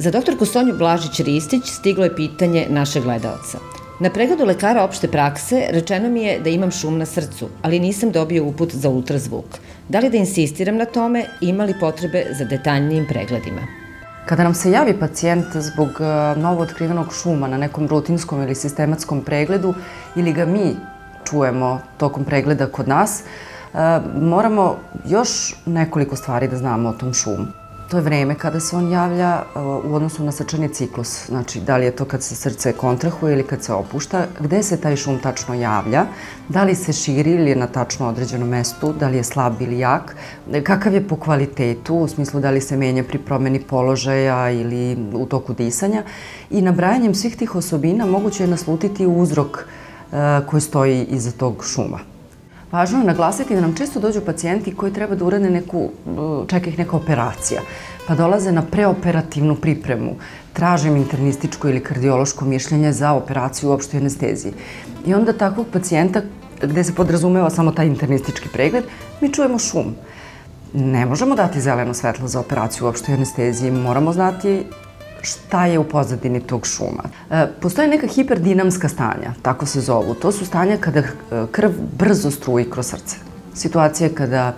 Za doktorku Sonju Blažić-Ristić stiglo je pitanje našeg gledalca. Na pregledu lekara opšte prakse rečeno mi je da imam šum na srcu, ali nisam dobio uput za ultrazvuk. Da li da insistiram na tome, ima li potrebe za detaljnijim pregledima? Kada nam se javi pacijent zbog e, novo otkrivenog šuma na nekom rutinskom ili sistematskom pregledu ili ga mi čujemo tokom pregleda kod nas, e, moramo još nekoliko stvari da znamo o tom šumu. To je vreme kada se on javlja uh, u odnosu na srčani ciklus. Znači, da li je to kad se srce kontrahuje ili kad se opušta, gde se taj šum tačno javlja, da li se širi ili je na tačno određenom mestu, da li je slab ili jak, kakav je po kvalitetu, u smislu da li se menja pri promeni položaja ili u toku disanja. I nabrajanjem svih tih osobina moguće je naslutiti uzrok uh, koji stoji iza tog šuma. Važno je naglasiti da nam često dođu pacijenti koji treba da urade neku, čeka ih neka operacija, pa dolaze na preoperativnu pripremu, tražim internističko ili kardiološko mišljenje za operaciju u opštoj anesteziji. I onda takvog pacijenta, gde se podrazumeva samo taj internistički pregled, mi čujemo šum. Ne možemo dati zeleno svetlo za operaciju u opštoj anesteziji, moramo znati šta je u pozadini tog šuma. E, postoje neka hiperdinamska stanja, tako se zovu. To su stanja kada e, krv brzo struji kroz srce. Situacija kada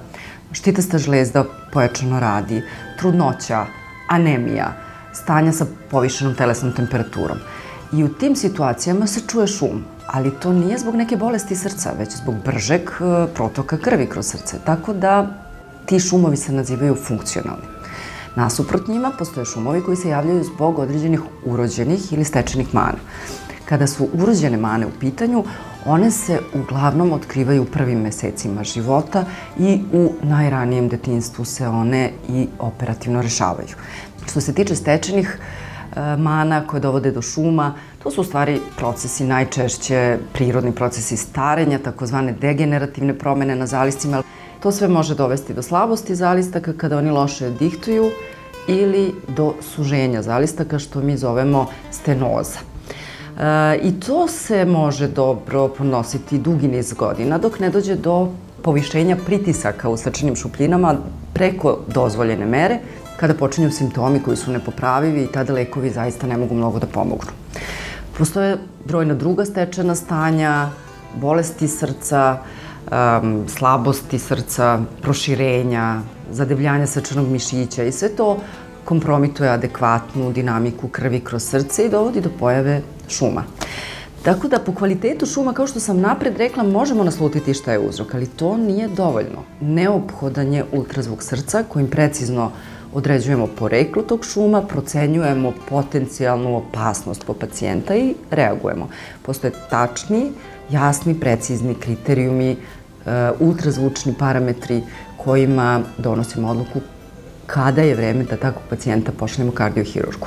štitasta žlezda pojačano radi, trudnoća, anemija, stanja sa povišenom telesnom temperaturom. I u tim situacijama se čuje šum, ali to nije zbog neke bolesti srca, već zbog bržeg e, protoka krvi kroz srce. Tako da ti šumovi se nazivaju funkcionalni. Nasuprot njima postoje šumovi koji se javljaju zbog određenih urođenih ili stečenih mana. Kada su urođene mane u pitanju, one se uglavnom otkrivaju u prvim mesecima života i u najranijem detinstvu se one i operativno rešavaju. Što se tiče stečenih e, mana koje dovode do šuma, to su u stvari procesi najčešće prirodni procesi starenja, takozvane degenerativne promene na zaliscima. To sve može dovesti do slabosti zalistaka kada oni loše dihtuju ili do suženja zalistaka što mi zovemo stenoza. E, I to se može dobro ponositi dugi niz godina dok ne dođe do povišenja pritisaka u srčanim šupljinama preko dozvoljene mere kada počinju simptomi koji su nepopravivi i tada lekovi zaista ne mogu mnogo da pomognu. Postoje brojna druga stečena stanja, bolesti srca, um, slabosti srca, proširenja, zadevljanja srčanog mišića i sve to kompromituje adekvatnu dinamiku krvi kroz srce i dovodi do pojave šuma. Tako da po kvalitetu šuma, kao što sam napred rekla, možemo naslutiti šta je uzrok, ali to nije dovoljno. Neophodan je ultrazvuk srca kojim precizno određujemo poreklo tog šuma, procenjujemo potencijalnu opasnost po pacijenta i reagujemo. Postoje tačni, jasni, precizni kriterijumi, ultrazvučni parametri kojima donosimo odluku kada je vreme da takvog pacijenta pošaljemo kardiohirurgu.